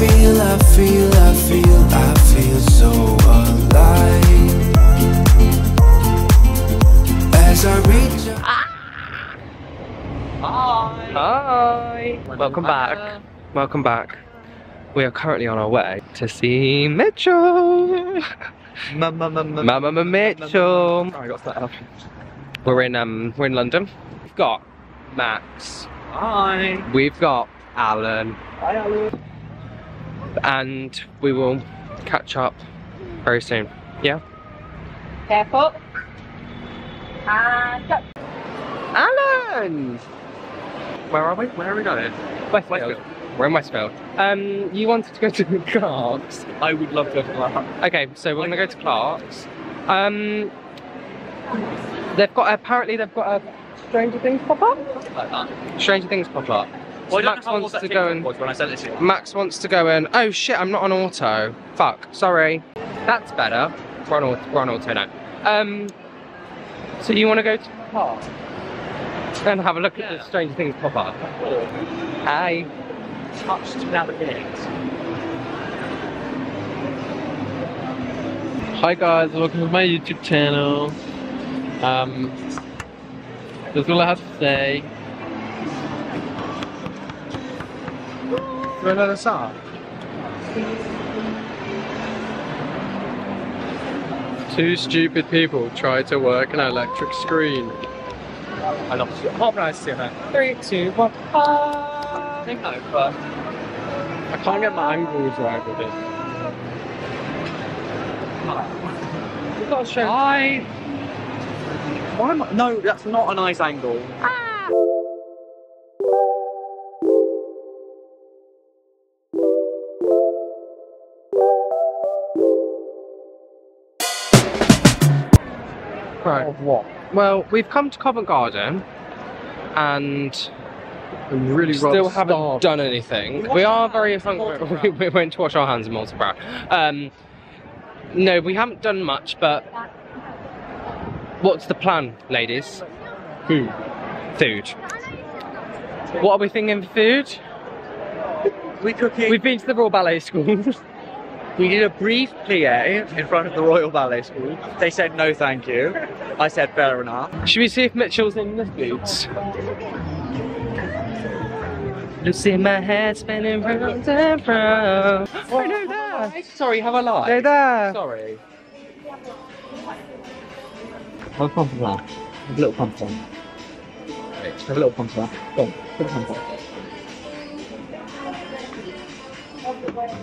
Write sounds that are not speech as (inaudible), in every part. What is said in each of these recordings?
feel, I feel, I feel, I feel so alive. As I reach out. Hi. Welcome back. Welcome back. We are currently on our way to see Mitchell. Mama Mama Mitchell. I got that up. We're in um we're in London. We've got Max. Hi. We've got Alan. Hi, Alan. And we will catch up very soon. Yeah? Careful. And go. Alan! Where are we? Where are we going? Westfield. Westfield. We're in Westfield. Um, you wanted to go to (laughs) Clark's. I would love to go to that. Okay, so we're gonna go to Clark's. Um, they've got apparently they've got a Stranger Things pop up. Like that. Stranger Things pop up. Well, Max wants to go TikTok and when I sent it to you. Max wants to go and oh shit, I'm not on auto. Fuck, sorry. That's better. We're on auto, we're on auto now. Um, so you want to go to Clark's and have a look at the Stranger Things pop up? Hi. Touch to navigate. Hi guys, welcome to my YouTube channel. Um, that's all I have to say. Do another song. Two stupid people try to work an electric screen. I love it. Half an hour to her. Three, two, one. I think no, but I can't get my angles right with it. We've got to show. I. Why am I? No, that's not a nice angle. Ah. Right. Of what? Well, we've come to Covent Garden, and I'm really still haven't starved. done anything. We are very hungry. (laughs) We, we went to wash our hands in Malta Brow. Um, no, we haven't done much, but what's the plan, ladies? Food. Food. What are we thinking for food? We cooking. We've been to the Royal Ballet School. (laughs) We did a brief plie in front of the Royal Ballet School. They said no, thank you. I said fair enough. Should we see if Mitchell's in the boots? You see my head spinning round and round. Oh, no, there. Sorry, have I lied? No, there. Sorry. Have a pump on that. Have a little pump on. Have a little pump on that. Go on, put a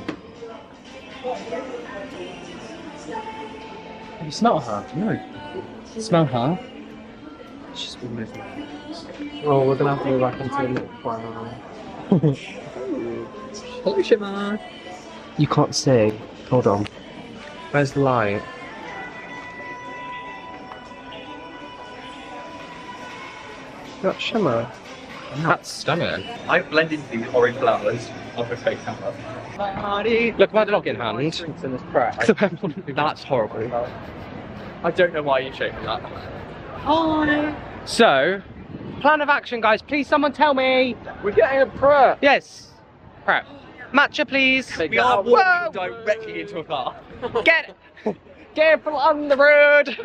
pump on. You smell her? No. Smell her? She's been moving. Oh, we're gonna have to go back into the little brown. (laughs) Hello, Shimmer. You can't see. Hold on. Where's the light? Got shimmer. That's stunning. I blend into these orange flowers of a fake camera. Look at my dog in hand. In this. (laughs) That's horrible. I don't know why you showed me that. So, plan of action, guys. Please, someone tell me. We're getting a Pret. Yes. Prep. Matcha, please. We are walking Whoa. directly into a car. (laughs) Get careful on the road.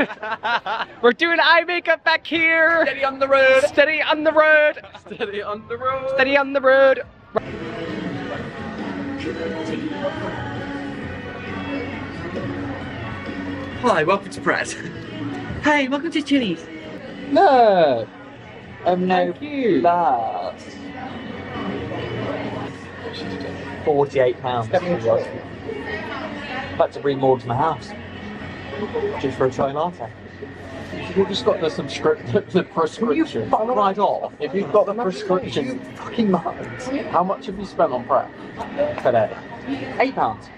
(laughs) We're doing eye makeup back here. Steady on the road. Steady on the road. Steady on the road. Steady on the road. Hi, welcome to Pret. (laughs) hey, welcome to Chili's. No. Um, no, Thank you. last. Forty-eight pounds. About to bring more to my house. Just for a chai latte. We've just got the subscription, the prescription. Fuck right off. If you've got the prescription, fucking months. How much have you spent on Pret today? Eight pounds.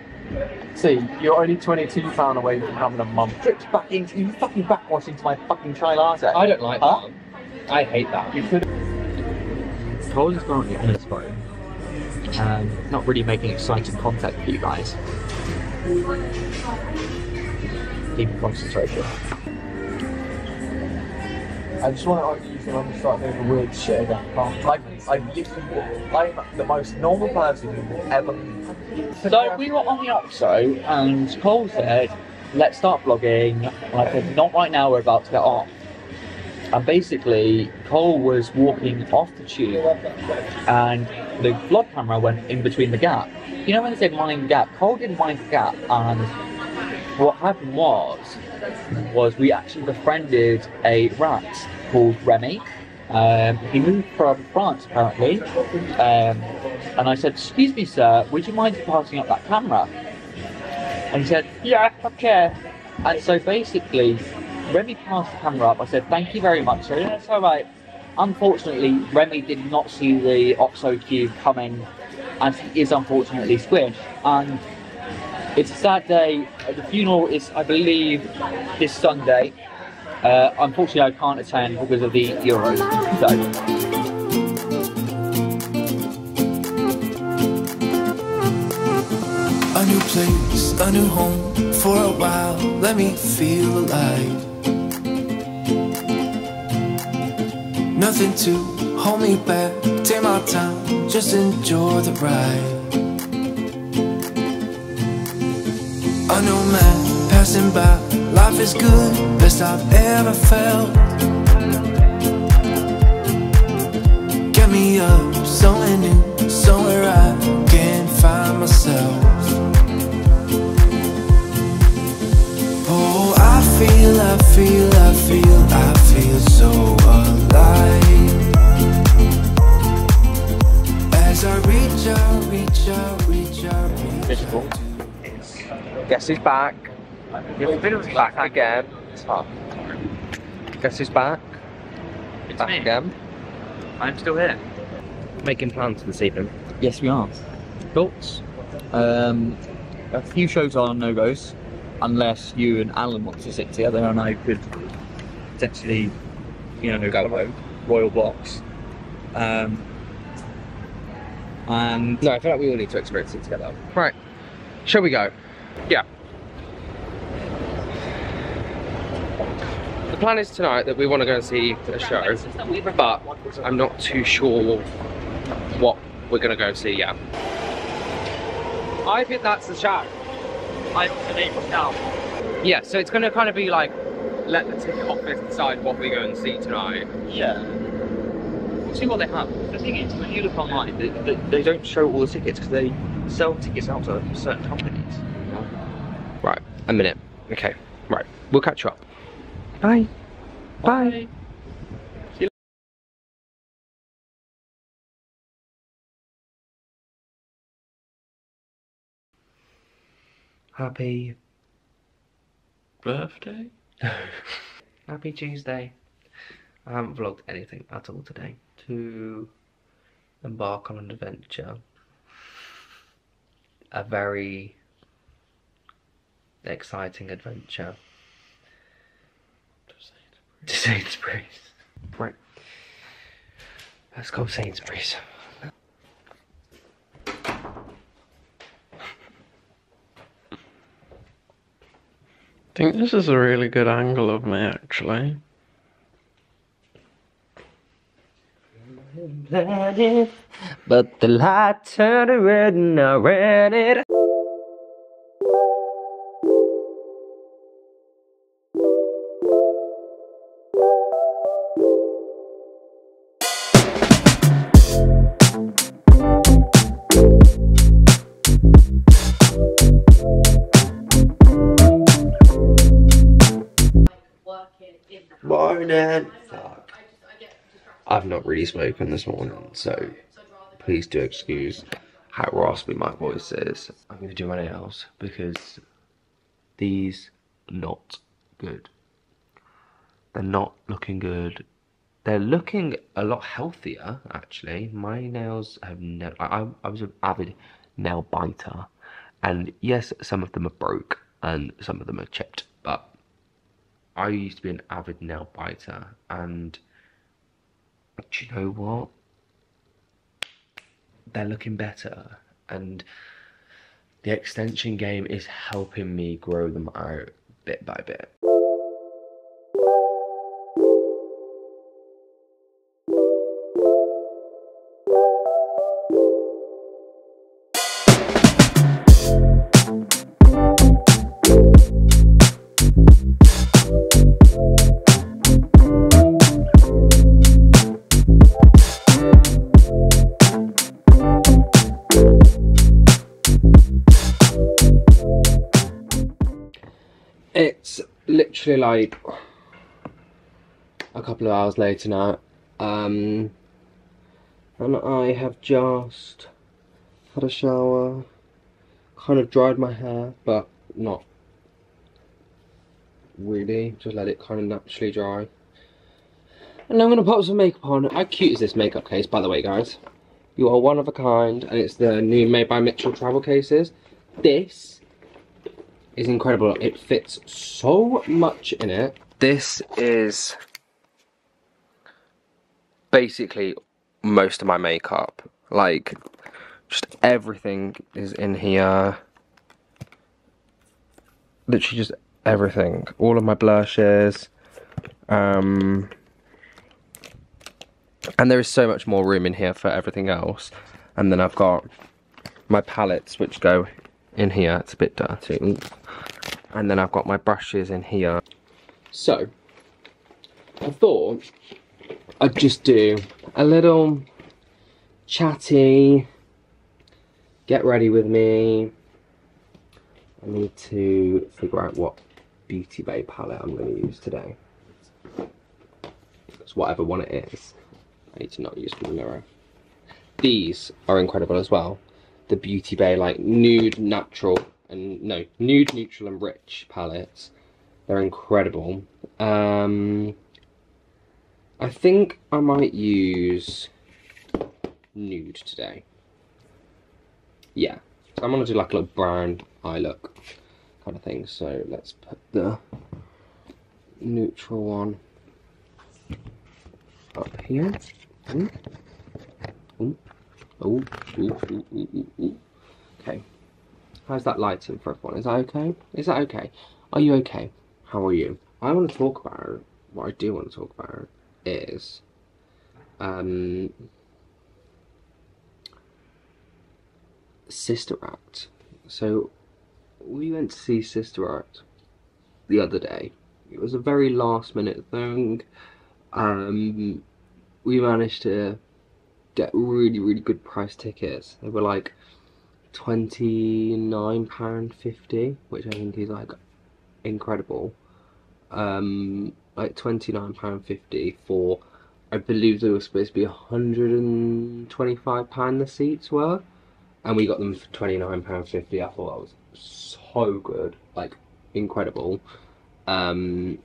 See, you're only twenty-two pound away from having a month. Dripped back into you fucking backwash into my fucking chai latte. I don't like Huh? that. I hate that. You could. Cole's is currently on his phone. Um, not really making exciting content for you guys. Keep concentration. I just want to use when you start doing the weird shit again. Like, I literally, I'm the most normal person you will ever met. So we were on the Oxo, and Cole said, let's start vlogging. And I said, not right now, we're about to get off. And basically, Cole was walking off the tube, and the vlog camera went in between the gap. You know when they say mind gap? Cole didn't mind the gap, and what happened was, was we actually befriended a rat called Remy. Um, he moved from France apparently, um, and I said, "Excuse me, sir, would you mind passing up that camera?" And he said, "Yeah, okay." And so basically, Remy passed the camera up. I said, "Thank you very much, sir." That's all right. Unfortunately, Remy did not see the Oxo cube coming, and he is unfortunately squished. And it's a sad day. The funeral is, I believe, this Sunday. Uh, unfortunately, I can't attend because of the Euros. So. A new place, a new home for a while. Let me feel alive. Nothing to hold me back. Take my time, just enjoy the ride. A new man passing by. Life is good, best I've ever felt. Get me up, somewhere new, somewhere I can find myself. Oh, I feel, I feel, I feel, I feel so alive. As I reach out, reach out, reach out, reach out. Guess he's back? Back again. Oh. Guess who's back? It's Back me. again. I'm still here. Making plans for this evening. Yes, we are. Thoughts? Um, a few shows are no goes, unless you and Alan want to sit together, and I could potentially, you know, Go home. Royal Box. Um, and No, I feel like we all need to experience it together. Right. Shall we go? Yeah. The plan is tonight that we want to go and see a show, but I'm not too sure what we're going to go and see yet. I think that's the show. The name now. Yeah, so it's going to kind of be like, let the ticket office decide what we go and see tonight. Yeah. We'll see what they have. The thing is, when you look online, they, they, they don't show all the tickets because they sell tickets out to certain companies. Right, a minute. Okay, right. We'll catch you up. Bye. Bye. Happy Birthday? (laughs) Happy Tuesday. I haven't vlogged anything at all today. To embark on an adventure. A very exciting adventure. To Sainsbury's. Right. Let's go Sainsbury's. I think this is a really good angle of me, actually. But the light turned red and I ran it. Really spoken this morning, so please do excuse how raspy my voice is. I'm gonna do my nails because these not good. They're not looking good. They're looking a lot healthier, actually. My nails have never. I, I, I was an avid nail biter, and yes, some of them are broke and some of them are chipped, but I used to be an avid nail biter, and do you know what? They're looking better, and the extension game is helping me grow them out bit by bit. Literally like a couple of hours later now. Um, and I have just had a shower, kind of dried my hair, but not really, just let it kind of naturally dry. And I'm going to pop some makeup on. How cute is this makeup case, by the way, guys? You are one of a kind, and it's the new Made by Mitchell travel cases. This is incredible. It fits so much in it. This is basically most of my makeup. Like, just everything is in here. Literally just everything. All of my blushes. Um, and there is so much more room in here for everything else. And then I've got my palettes which go in here. It's a bit dirty. And then I've got my brushes in here. So, I thought I'd just do a little chatty, get ready with me. I need to figure out what Beauty Bay palette I'm going to use today. It's whatever one it is. I need to not use the mirror. These are incredible as well. The Beauty Bay like nude, natural, and no, nude, neutral and rich palettes. They're incredible. Um, I think I might use nude today. Yeah, so I'm gonna do like a little brown eye look kind of thing. So let's put the neutral one up here. Okay. How's that lighting for everyone? Is that okay? Is that okay? Are you okay? How are you? I want to talk about what I do want to talk about is um Sister Act. So we went to see Sister Act the other day. It was a very last minute thing. Um, we managed to really, really good price tickets. They were like £29.50, which I think is like incredible. Um, like £29.50 for, I believe they were supposed to be £125 the seats were. And we got them for £29.50. I thought that was so good, like incredible. Um,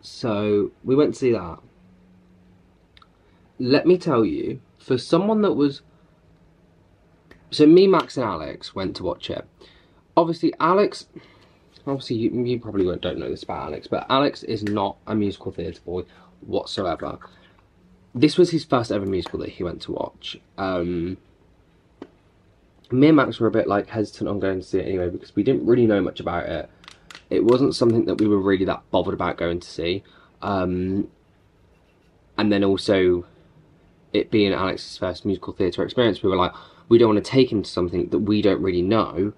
so we went to see that. Let me tell you, for someone that was, so me, Max, and Alex went to watch it. Obviously, Alex, obviously you, you probably don't know this about Alex, but Alex is not a musical theatre boy whatsoever. This was his first ever musical that he went to watch. Um, me and Max were a bit like hesitant on going to see it anyway because we didn't really know much about it. It wasn't something that we were really that bothered about going to see. Um, and then also, it being Alex's first musical theatre experience, we were like, we don't want to take him to something that we don't really know.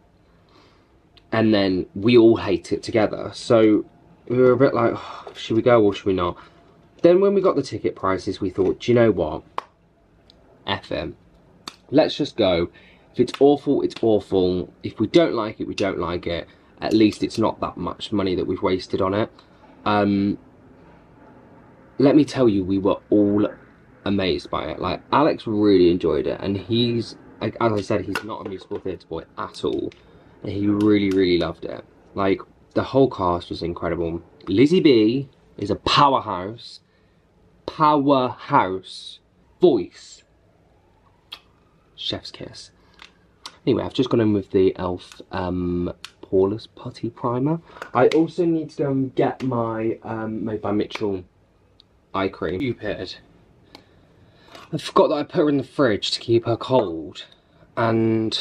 And then we all hate it together. So we were a bit like, oh, should we go or should we not? Then when we got the ticket prices, we thought, do you know what? FM. Let's just go if it's awful, it's awful. If we don't like it, we don't like it. At least it's not that much money that we've wasted on it. Um, let me tell you, we were all amazed by it. Like, Alex really enjoyed it. And he's, like, as I said, he's not a musical theatre boy at all. And he really, really loved it. Like, the whole cast was incredible. Lizzie Bea is a powerhouse. Powerhouse. Voice. Chef's kiss. Anyway, I've just gone in with the e.l.f. Um, Poreless Putty Primer. I also need to go and get my um, Made by Mitchell eye cream. Stupid. I forgot that I put her in the fridge to keep her cold. And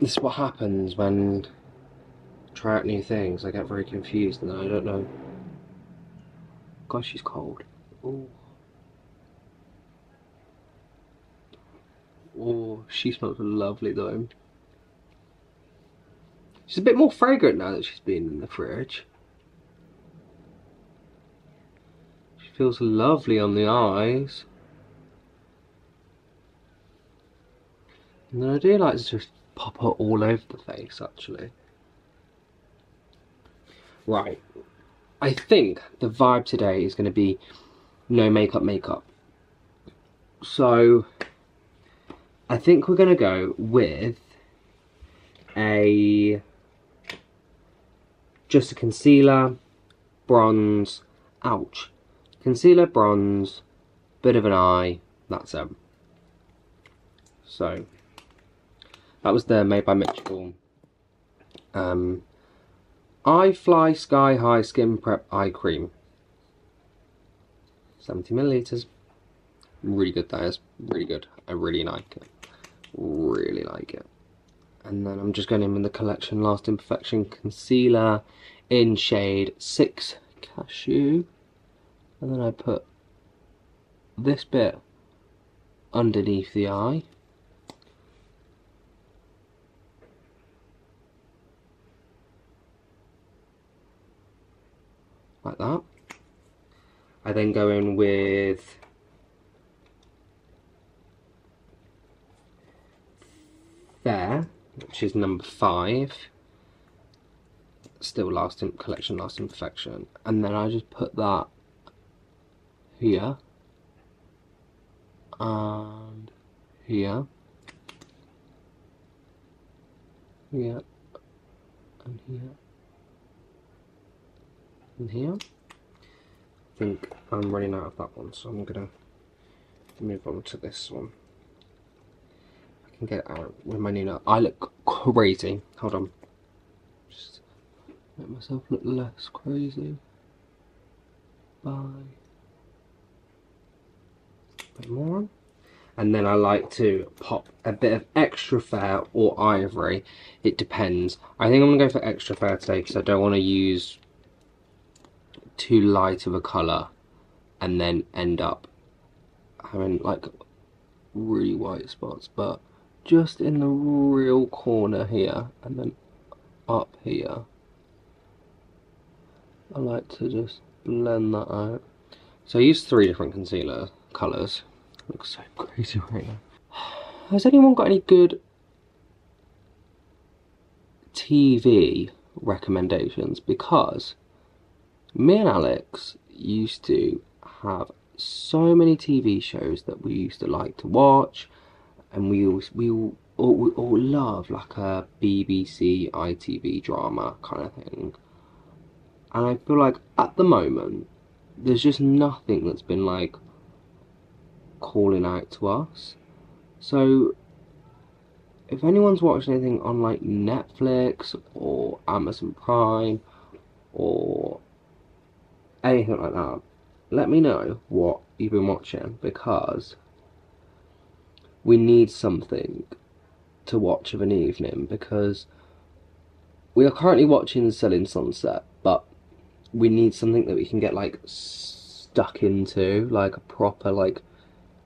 this is what happens when I try out new things. I get very confused and I don't know. Gosh, she's cold. Oh, she smells lovely though. She's a bit more fragrant now that she's been in the fridge. She feels lovely on the eyes. And then I do like to just pop it all over the face actually. Right. I think the vibe today is going to be no makeup makeup. So, I think we're going to go with a just a concealer, bronze, ouch, concealer, bronze, bit of an eye, that's it. So, that was the Made by Mitchell um, I Fly Sky High Skin Prep Eye Cream. 70 milliliters. Really good that is. Really good. I really like it. Really like it. And then I'm just going in with the Collection Lasting Perfection Concealer in shade 6 Cashew. And then I put this bit underneath the eye. like that. I then go in with there which is number five. Still last in collection, lasting perfection. And then I just put that here and here. Here and here in here. I think I'm running out of that one, so I'm gonna move on to this one. I can get out with my new note. I look crazy. Hold on. Just make myself look less crazy. Bye. Bit more And then I like to pop a bit of extra fair or ivory. It depends. I think I'm going to go for extra fair today because I don't want to use too light of a colour and then end up having like really white spots but just in the real corner here and then up here I like to just blend that out so I use three different concealer colours looks so crazy right now (sighs) has anyone got any good TV recommendations because me and Alex used to have so many TV shows that we used to like to watch, and we all, we all, all, we all love like a BBC ITV drama kind of thing. And I feel like at the moment, there's just nothing that's been like calling out to us. So if anyone's watched anything on like Netflix or Amazon Prime or anything like that, let me know what you've been watching because we need something to watch of an evening because we are currently watching Selling Sunset, but we need something that we can get like stuck into, like a proper like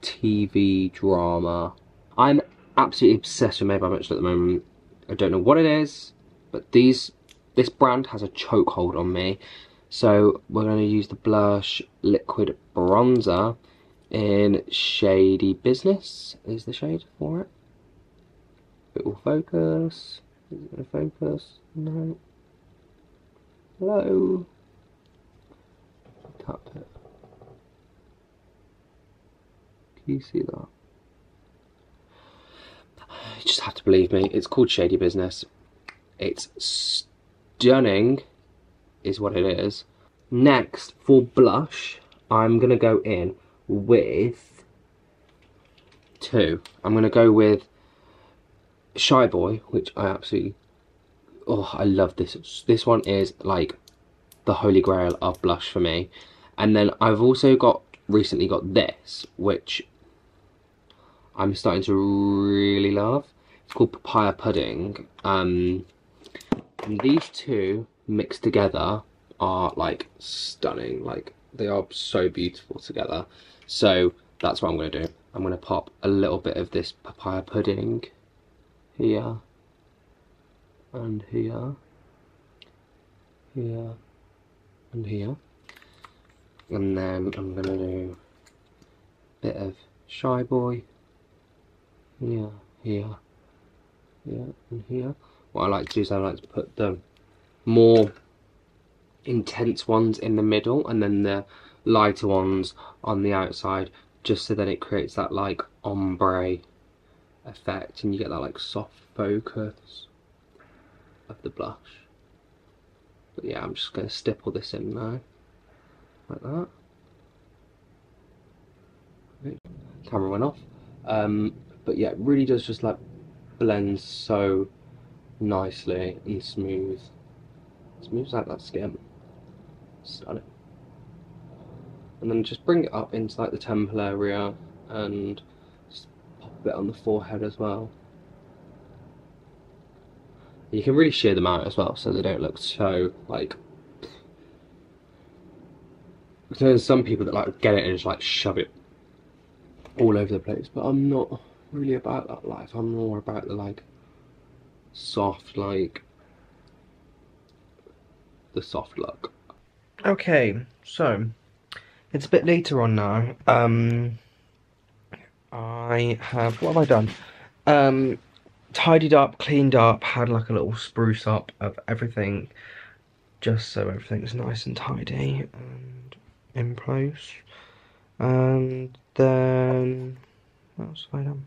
TV drama. I'm absolutely obsessed with Made by Mitchell at the moment. I don't know what it is, but these this brand has a chokehold on me. So we're going to use the Blursh Liquid Bronzer in Shady Business is the shade for it. It will focus. Is it going to focus? No. Hello. Tap it. Can you see that? You just have to believe me. It's called Shady Business. It's stunning is what it is. Next, for blush, I'm going to go in with two. I'm going to go with Shy Boy, which I absolutely, oh, I love this. This one is like the holy grail of blush for me. And then I've also got, recently got this, which I'm starting to really love. It's called Papaya Pudding. Um, and these two mixed together are like stunning. Like they are so beautiful together. So that's what I'm going to do. I'm going to pop a little bit of this papaya pudding here and here here and here. And then I'm going to do a bit of Shy Boy here, here, here and here what I like to do is I like to put the more intense ones in the middle and then the lighter ones on the outside just so that it creates that like ombre effect and you get that like soft focus of the blush. But yeah, I'm just going to stipple this in now, like that. Camera went off. Um, but yeah, it really does just like blend so nicely and smooth. It smooths out that skin. Stunning. And then just bring it up into like the temple area and just pop a bit on the forehead as well. You can really shear them out as well so they don't look so like there's some people that like get it and just like shove it all over the place but I'm not really about that life I'm more about the like soft like the soft look okay so it's a bit later on now um I have what have I done um tidied up, cleaned up, had like a little spruce up of everything, just so everything's nice and tidy and in place. And then, what else have I done?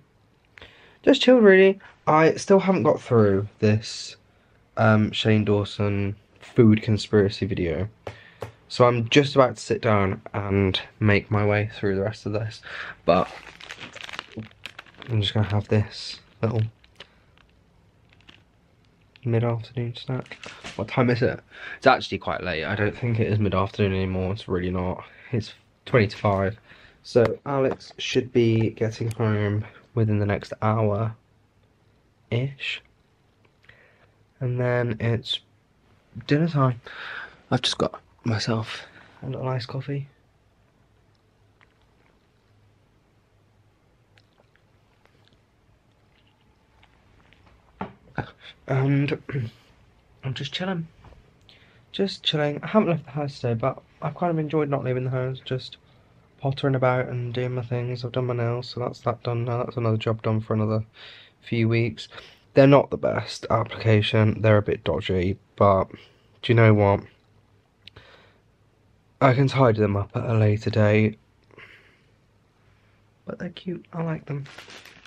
Just chilled really. I still haven't got through this um, Shane Dawson food conspiracy video. So I'm just about to sit down and make my way through the rest of this. But I'm just going to have this little mid-afternoon snack. What time is it? It's actually quite late. I don't think it is mid-afternoon anymore. It's really not. It's 20 to 5. So Alex should be getting home within the next hour-ish. And then it's dinner time. I've just got myself a little iced coffee. and (clears throat) I'm just chilling. Just chilling. I haven't left the house today, but I've kind of enjoyed not leaving the house, just pottering about and doing my things. I've done my nails, so that's that done now. That's another job done for another few weeks. They're not the best application, they're a bit dodgy, but do you know what? I can tidy them up at a later date. But they're cute, I like them.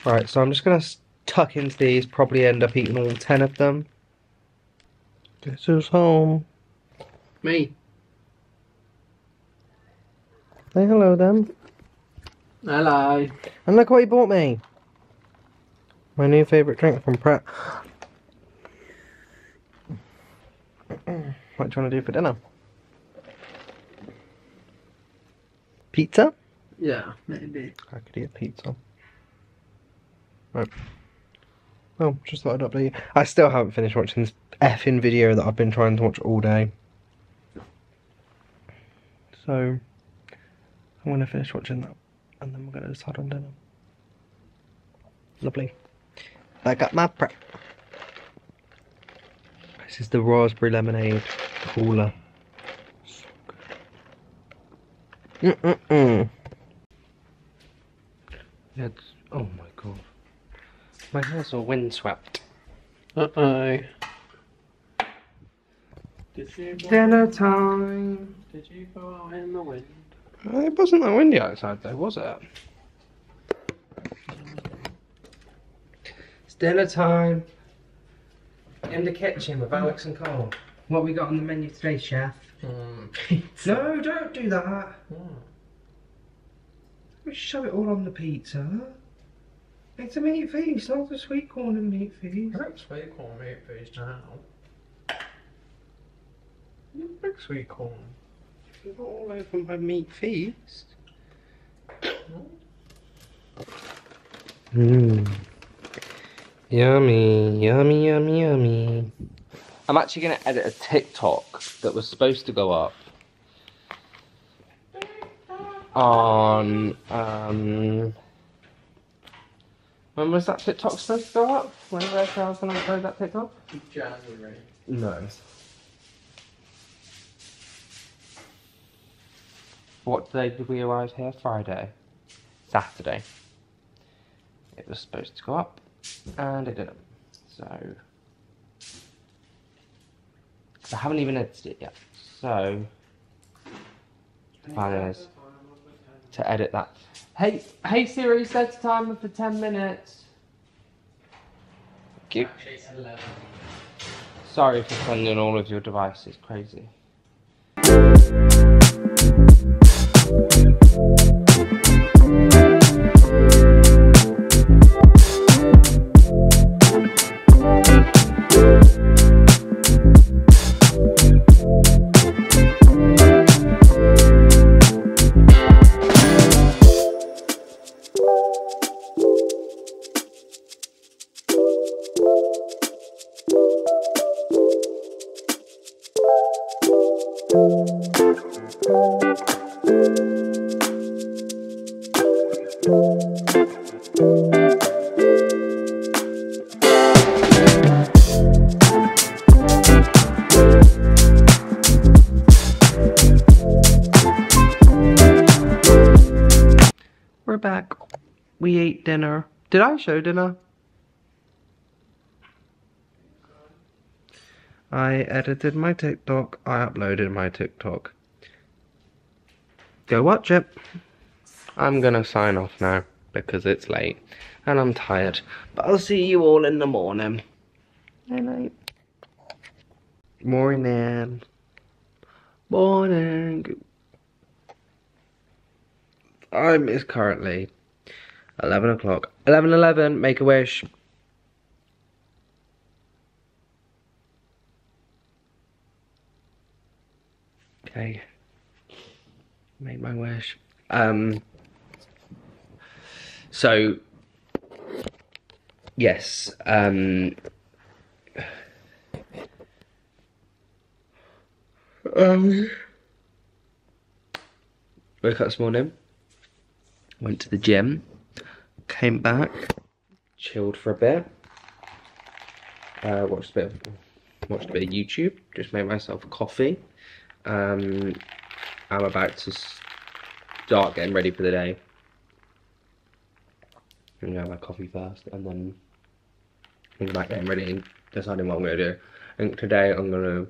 Right, so I'm just going to tuck into these, probably end up eating all 10 of them. Guess who's home? Me. Say hello then. Hello. And look what he bought me. My new favourite drink from Pret. what do you want to do for dinner? Pizza? Yeah, maybe. I could eat pizza. Right. Well, just thought I'd update you. I still haven't finished watching this effing video that I've been trying to watch all day. So, I'm to finish watching that and then we're going to decide on dinner. Lovely. I got my Pret. This is the raspberry lemonade cooler. Mm mm mm. It's, oh my god. My hair's all windswept. Uh oh. Did you go, Dinner time. Did you go out in the wind? It wasn't that windy outside though, was it? It's dinner time. In the kitchen with Alex and Cole. What we got on the menu today, chef? Um, No, don't do that. oh. We shove it all on the pizza. It's a meat feast, not a sweet corn and meat feast. Big sweet corn meat feast now. Big sweet corn. Not all over my meat feast. Mmm. Yummy, yummy, yummy, yummy. I'm actually going to edit a TikTok that was supposed to go up on. Um, when was that TikTok supposed to go up? When did I say I was going to upload that TikTok? January. No. What day did we arrive here? Friday. Saturday. It was supposed to go up, and it didn't. So. I haven't even edited it yet. So, the plan is to edit that. Hey, hey Siri, set a timer for 10 minutes. Thank you. Sorry for sending all of your devices crazy. We're We ate dinner. Did I show dinner? I edited my TikTok. I uploaded my TikTok. Go watch it. I'm gonna sign off now because it's late and I'm tired. But I'll see you all in the morning. Night night. Morning. Morning. Time is currently 11 o'clock. 11 11, make a wish. Okay. Made my wish. Um. So. Yes. Um. Um. Woke up this morning. Went to the gym. Came back. Chilled for a bit. Uh, watched a bit of watched a bit of YouTube. Just made myself a coffee. Um, I'm about to start getting ready for the day. I'm gonna have my coffee first, and then think about getting ready and deciding what I'm gonna do. I think today I'm gonna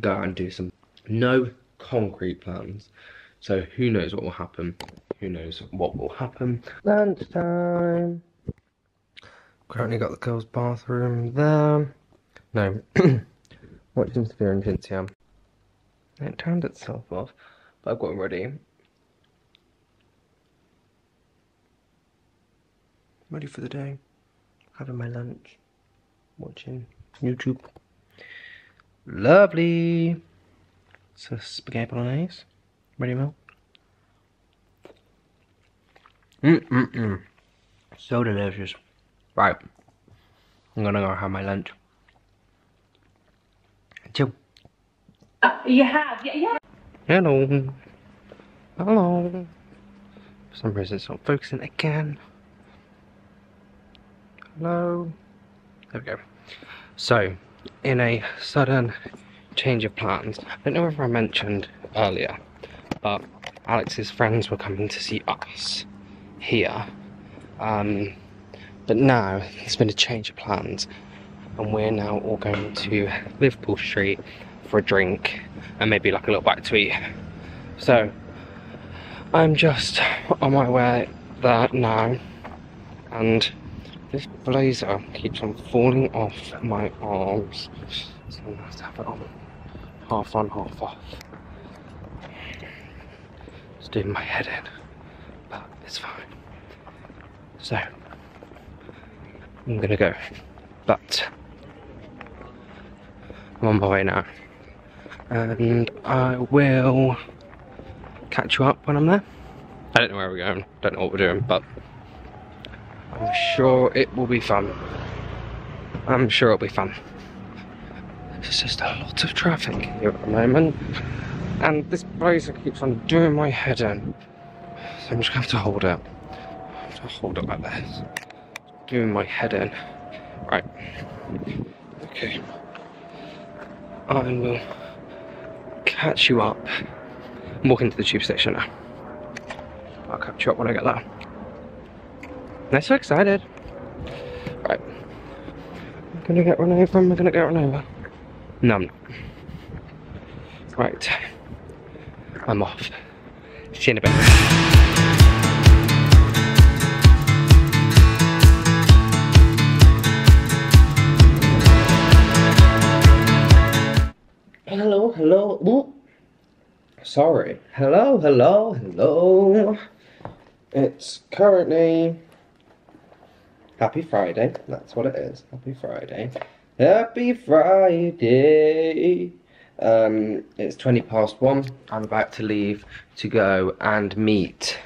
go out and do some no concrete plans. So who knows what will happen? Who knows what will happen? Lunchtime. Currently got the girls' bathroom there. No, watching Severe and Cinzia. It turned itself off, but I've got it ready. Ready for the day. Having my lunch. Watching YouTube. Lovely. So spaghetti bolognese. Ready, Mel? Mm mm mm. So delicious. Right. I'm gonna go have my lunch. Chill. You have, yeah, yeah. Hello. Hello. For some reason it's not focusing again. Hello. There we go. So, in a sudden change of plans, I don't know if I mentioned earlier, but Alex's friends were coming to see us here. Um, but now there's been a change of plans, and we're now all going to Liverpool Street for a drink and maybe like a little bite to eat. So I'm just on my way there now, and this blazer keeps on falling off my arms, so I'm gonna have to have it on half on, half off. It's doing my head in, but it's fine. So I'm gonna go, but I'm on my way now, and I will catch you up when I'm there. I don't know where we're going, don't know what we're doing, but I'm sure it will be fun. I'm sure it'll be fun. There's just a lot of traffic here at the moment, and this blazer keeps on doing my head in. So I'm just gonna have to hold it. Hold it like this. Doing my head in. Right. Okay. I will catch you up. I'm walking to the tube station now. I'll catch you up when I get there. I'm so excited. Right. I'm Gonna get run over? Am I gonna get run over? No, I'm not. Right. I'm off. See you in a bit. Hello. Ooh. Sorry. Hello, hello, hello. It's currently Happy Friday. That's what it is. Happy Friday. Happy Friday. Um, it's 20 past one. I'm about to leave to go and meet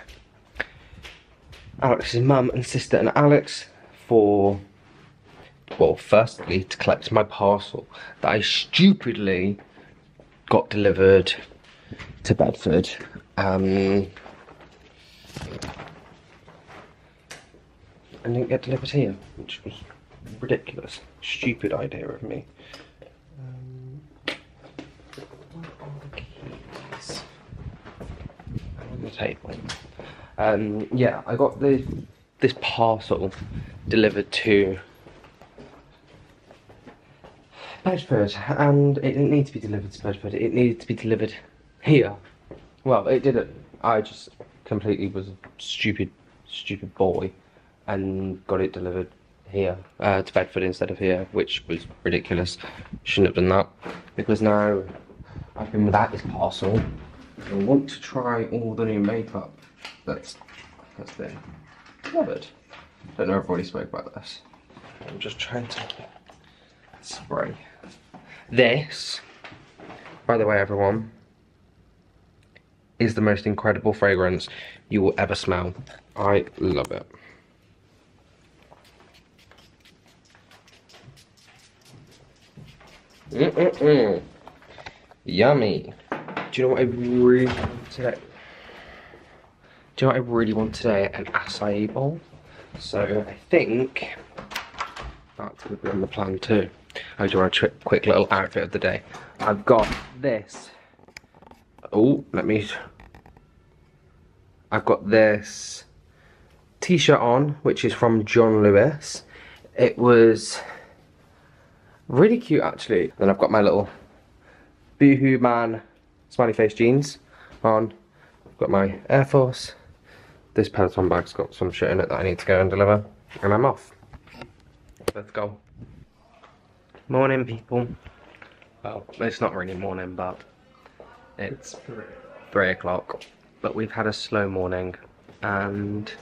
Alex's mum and sister and Alex for, well, firstly, to collect my parcel that I stupidly got delivered to Bedford. Um, and didn't get delivered here, which was ridiculous. Stupid idea of me. Um, the keys? On the table. Um, yeah, I got the this parcel delivered to Bedford, and it didn't need to be delivered to Bedford. It needed to be delivered here. Well, it didn't. I just completely was a stupid, stupid boy, and got it delivered here uh, to Bedford instead of here, which was ridiculous. Shouldn't have done that because now I've been without this parcel. I want to try all the new makeup that's that's there. Love it. Don't know if I've already spoke about this. I'm just trying to spray. This, by the way, everyone, is the most incredible fragrance you will ever smell. I love it. Mm-mm-mm. Yummy. Do you know what I really want today? Do you know what I really want today? An acai bowl. So I think that's going to be on the plan too. I do want a quick little outfit of the day. I've got this. Oh, let me. I've got this t-shirt on, which is from John Lewis. It was really cute actually. Then I've got my little Boohoo Man smiley face jeans on. I've got my Air Force. This Peloton bag's got some shit in it that I need to go and deliver. And I'm off. Let's go. Morning, people. Well, it's not really morning, but it's three o'clock. But we've had a slow morning, and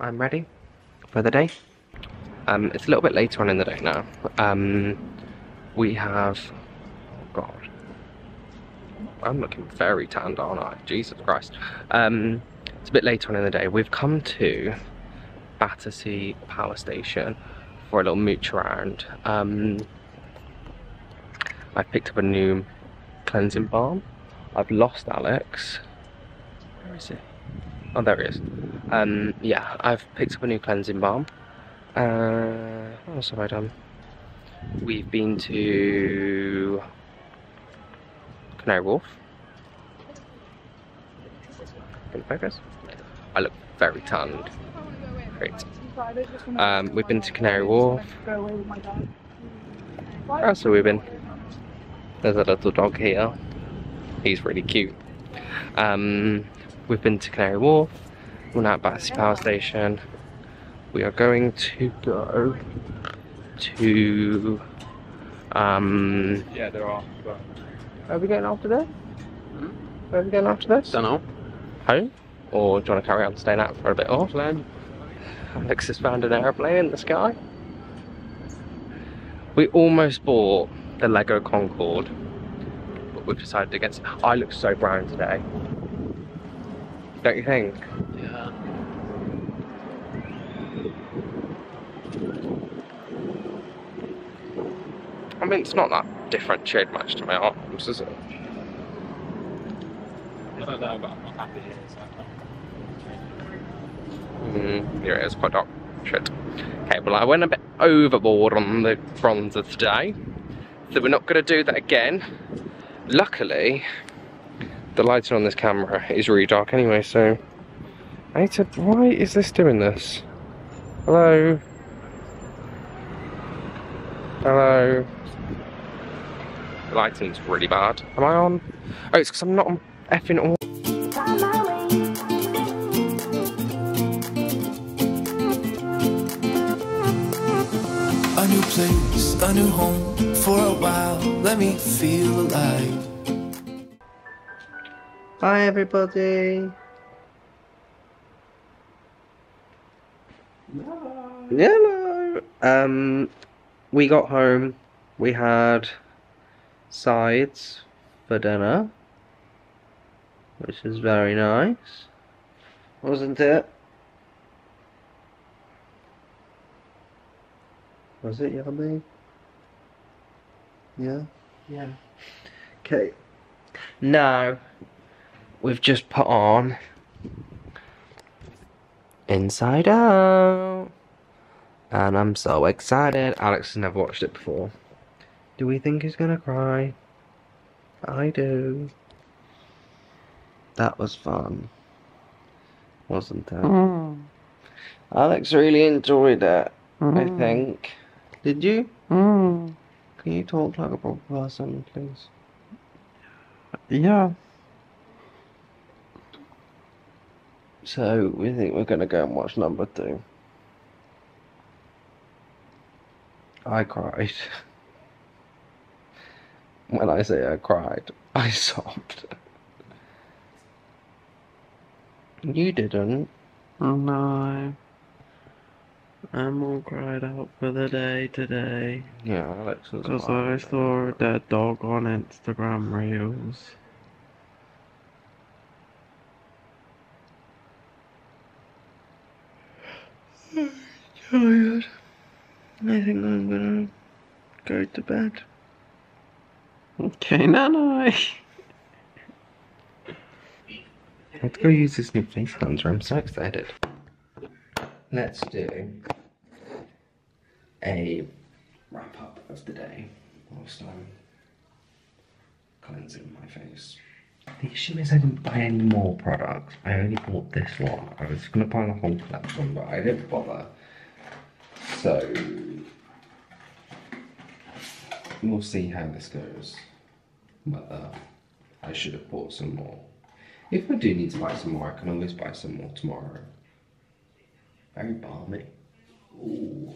I'm ready for the day. Um, it's a little bit later on in the day now. Um, we have, oh God, I'm looking very tanned, aren't I? Jesus Christ. Um, it's a bit later on in the day. We've come to Battersea Power Station for a little mooch around. Um, I picked up a new cleansing balm. I've lost Alex. Where is he? Oh, there he is. Um, yeah, I've picked up a new cleansing balm. Uh, what else have I done? We've been to Canary Wharf. Can focus? I look very tanned. Great. Um, we've been to Canary Wharf. Where else have we been? There's a little dog here. He's really cute. Um, we've been to Canary Wharf. We're now at Battersea Power Station. We are going to go to um Yeah, there are. But where are we going after this? Where are we going after this? don't know. Home? Or do you want to carry on staying out for a bit more? Plan. Alex has found an aeroplane in the sky. We almost bought the Lego Concorde, but we've decided against. I look so brown today. Don't you think? Yeah. I mean, it's not that different shade match to my arms, is it? I don't know, but I'm not happy here. So. Mm, yeah, it's quite dark. Shit. Okay, well, I went a bit overboard on the bronzer today, so we're not going to do that again. Luckily, the lighting on this camera is really dark anyway, so I to. Why is this doing this? Hello. Hello. The lighting's really bad. Am I on? Oh, it's because I'm not on effing all. Let me feel alive. Hi everybody. Hello. Um, we got home. We had sides for dinner, which is very nice, wasn't it? Was it yummy? Yeah. Yeah. Okay. Now we've just put on Inside Out. And I'm so excited. Alex has never watched it before. Do we think he's gonna cry? I do. That was fun. Wasn't it? Mm. Alex really enjoyed it, I mm. think. Did you? Mm. Can you talk like a proper person, please? Yeah. So we think we're gonna go and watch number two. I cried. (laughs) When I say I cried, I (laughs) sobbed. You didn't. Oh no. I'm all cried out for the day today. Yeah, Alex was. Because. I saw a dead dog on Instagram Reels. tired. (sighs) I think I'm gonna go to bed. Okay, (laughs) Nana. Let's go use this new face cleanser. I'm so excited. Let's do a wrap up of the day whilst I'm cleansing my face. The issue is I didn't buy any more products. I only bought this one. I was gonna buy the whole collection, but I didn't bother. So we'll see how this goes. Whether I should have bought some more. If I do need to buy some more, I can always buy some more tomorrow. Very balmy. Ooh.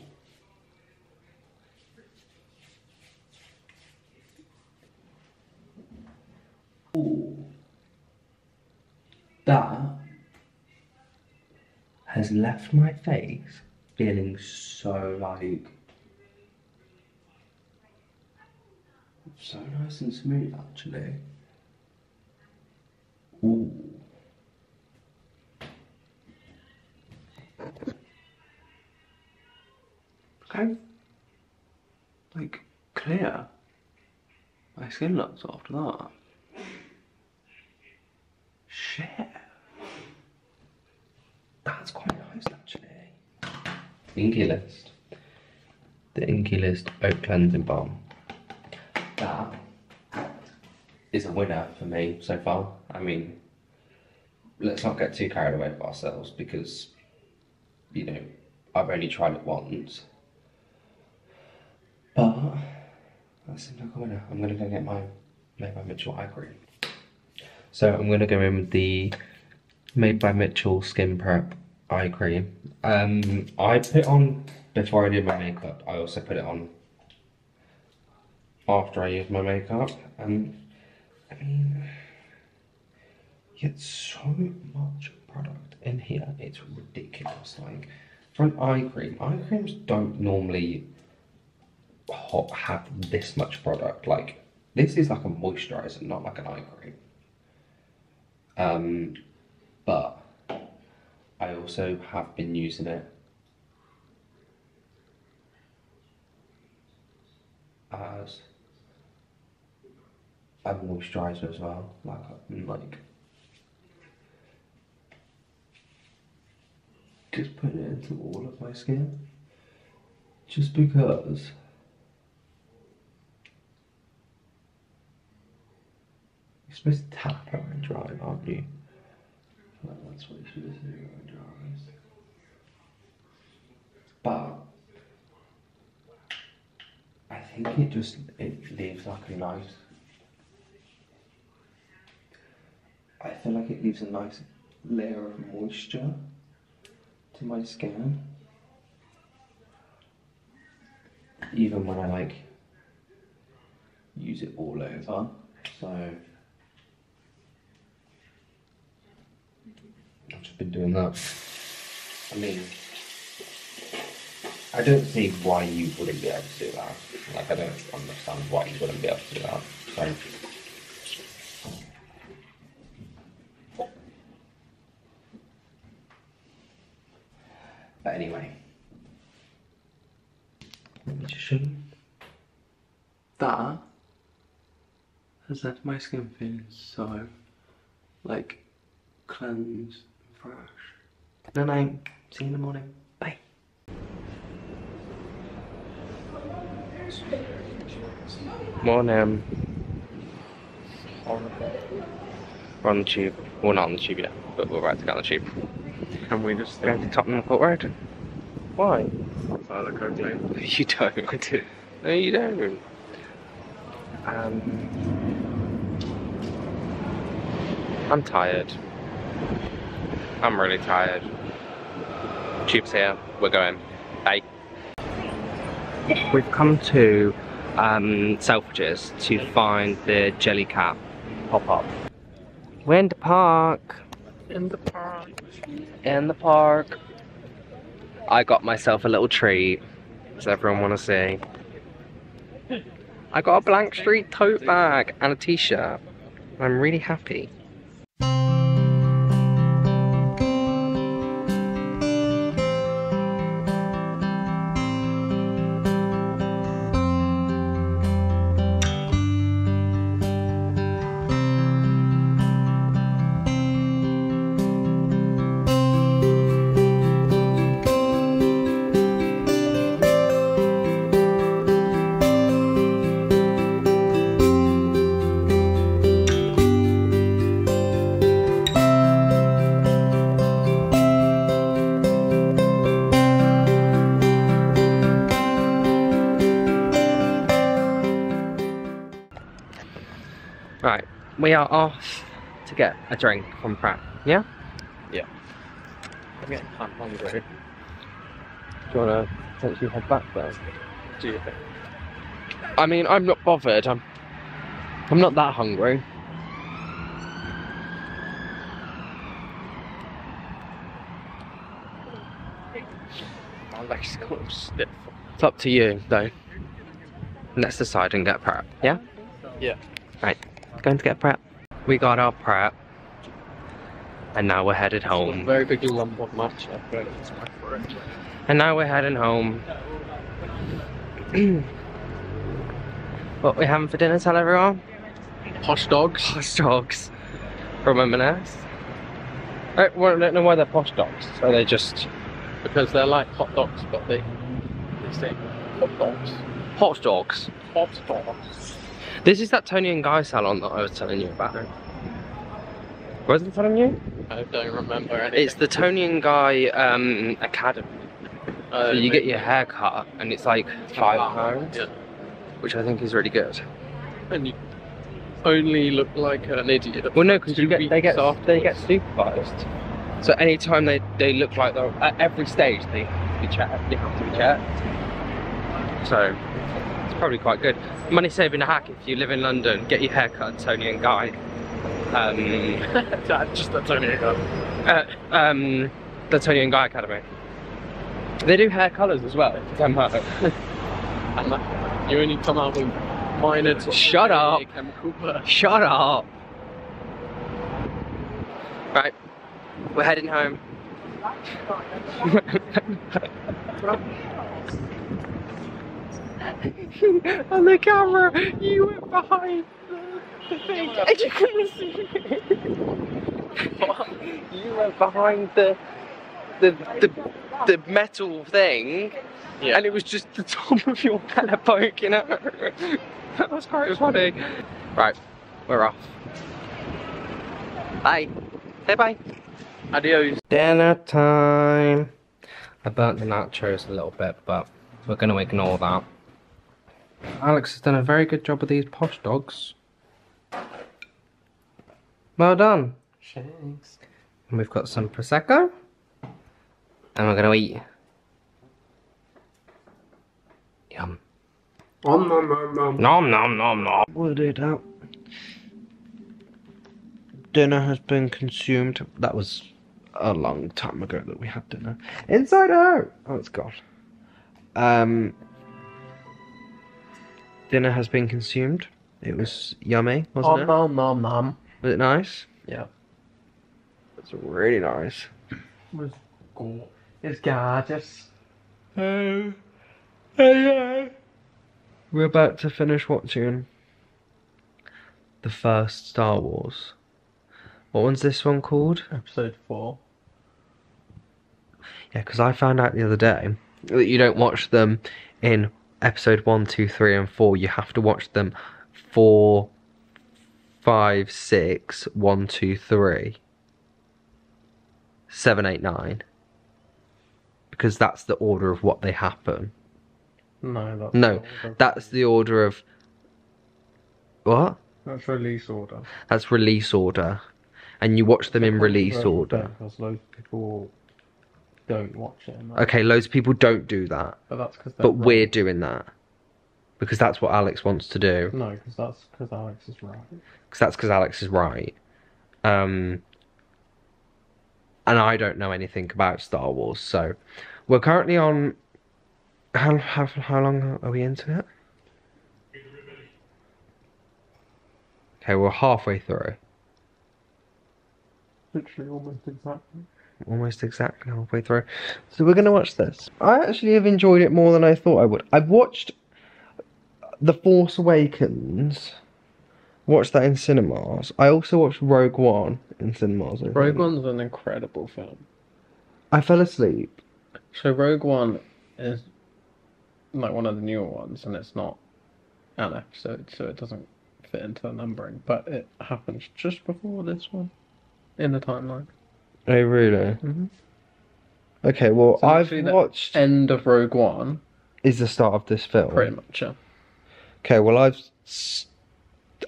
Ooh. That has left my face feeling so like so nice and smooth actually. Ooh. Okay. Like clear. My skin looks after that. Shit. That's quite nice actually. Inkey List. The Inkey List Oat Cleansing Balm. That is a winner for me so far. I mean, let's not get too carried away with ourselves because, you know, I've only tried it once. But that seems like a winner. I'm gonna go get my Made by Mitchell eye cream. So I'm gonna go in with the Made by Mitchell Skin Prep eye cream. Um, I put on before I did my makeup. I also put it on after I used my makeup, and I mean, you get so much product in here. It's ridiculous. Like for an eye cream, eye creams don't normally have this much product. Like this is like a moisturizer, not like an eye cream. Um, but I also have been using it as a moisturizer as well, like like just put it into all of my skin, just because. You're supposed to tap her and drive, aren't you? That's what you're supposed to do when you But I think it just it leaves like a nice. I feel like it leaves a nice layer of moisture to my skin. Even when I like use it all over. So I've just been doing that. I mean I don't see why you wouldn't be able to do that. Like I don't understand why you wouldn't be able to do that. So But anyway. Let me just show you. That has left my skin feeling so like cleansed and fresh. Good night. See you in the morning. Bye. Morning. We're on the tube. Well, not on the tube yet, but we're about to get on the tube. Can we just Going to Tottenham Court Road. Why? outside the cocaine? (laughs) You don't. I do. No, you don't. Um, I'm tired. I'm really tired. Tube's here. We're going. Bye. We've come to um, Selfridges to find the Jelly Jellycat pop-up. We're in the park. In the park. In the park. I got myself a little treat. Does everyone want to see? I got a Blank Street tote bag and a t-shirt. I'm really happy. Off to get a drink from Pret. Yeah? Yeah. I'm getting kind of hungry. Do you want to potentially head back there? Do you think? I mean, I'm not bothered. I'm, I'm not that hungry. My legs kind of stiff. It's up to you, though. Let's decide and get Pret. Yeah? Yeah. Right. Going to get Pret. We got our Pret. And now we're headed home. very big lump of matcha, but it's my throat. And now we're heading home. what we having for dinner, tell everyone? Posh dogs. Posh dogs from M&S. I don't know why they're posh dogs. So they just Because they're like hot dogs, but they they say hot dogs. hot dogs. Hot dogs. This is that Toni and Guy salon that I was telling you about. Was I telling you? I don't remember anything. It's the Toni and Guy um, Academy. Uh, So you get your hair cut and it's like five pounds, Yeah. which I think is really good. And you only look like an idiot. Well, no, because you get they get weeks they get afterwards. supervised. So anytime they they look like they're at every stage they be checked. They have to be checked. So it's probably quite good. Money saving hack if you live in London. Get your hair cut at Toni and Guy. Um, (laughs) Just that Tony gun. uh, um, the Toni and Guy Academy. They do hair colours as well. For ten pounds. And you only come out with minor Shut up. Shut up. Right, we're heading home. (laughs) (laughs) On the camera, you went behind the, the thing and you couldn't see me. (laughs) you went behind the the the, the metal thing Yeah. and it was just the (laughs) top of your hair poking out. that was quite funny. Right, we're off. Bye. Say bye. Adios. Dinner time. I burnt the nachos a little bit, but we're gonna ignore that. Alex has done a very good job with these posh dogs. Well done. Thanks. And we've got some prosecco. And we're gonna eat. Yum. Om nom nom nom. Nom nom nom nom. We'll do that. Dinner has been consumed. That was a long time ago that we had dinner. Inside out! Oh, it's gone. Um, dinner has been consumed. It was yummy, wasn't Om it? nom nom nom. Was it nice? Yeah. It's really nice. was cool. It's gorgeous. We're about to finish watching the first Star Wars. What one's this one called? Episode four. Yeah, because I found out the other day that you don't watch them in episode one, two, three, and four. You have to watch them four, five, six, one, two, three, seven, eight, nine. Because that's the order of what they happen. No, that's No. That's the order of. What? that's release order. That's release order. And you watch them in release order. Because loads people don't watch it. that- Okay, loads of people don't do that. But that's because. But we're doing that. Because that's what Alex wants to do. No, because that's because Alex is right. because that's because Alex is right. Um, and I don't know anything about Star Wars, so we're currently on. How how how long are we into it? Okay, we're halfway through, Literally almost exactly. Almost exactly halfway through. So we're gonna watch this. I actually have enjoyed it more than I thought I would. I've watched The Force Awakens. Watched that in cinemas. I also watched Rogue One in cinemas. I Rogue think. One's an incredible film. I fell asleep. So Rogue One is like one of the newer ones, and it's not an episode, so it doesn't fit into the numbering. But it happens just before this one in the timeline. Oh, really? Mhm. Okay, well, So I've literally the watched. End of Rogue One, Is the start of this film? pretty much. Yeah. Okay, well, I've s-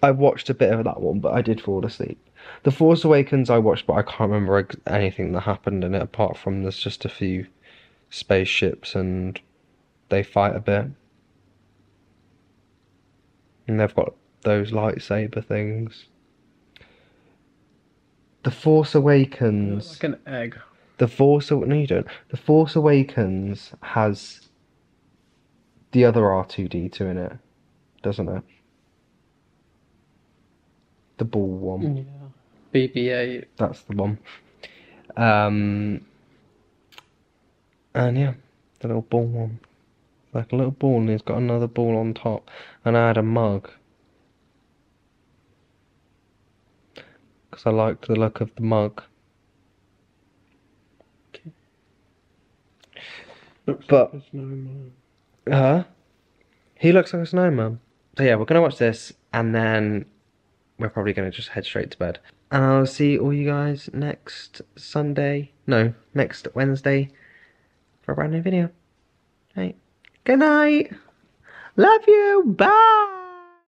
I've watched a bit of that one, but I did fall asleep. The Force Awakens I watched, but I can't remember ex- anything that happened in it apart from there's just a few spaceships and they fight a bit. And they've got those lightsaber things. The Force Awakens. Like an egg. The Force Aw- no you don't. The Force Awakens has the other R two D two in it, doesn't it? The ball one. Yeah. BB-8. That's the one. Um and yeah, the little ball one. Like a little ball and he's got another ball on top. And I had a mug. Because I liked the look of the mug. Looks But- like a snowman. Huh? He looks like a snowman. So yeah, we're gonna watch this and then we're probably gonna just head straight to bed. And I'll see all you guys next Sunday. No, next Wednesday for a brand new video. Right. Good night. Love you. Bye.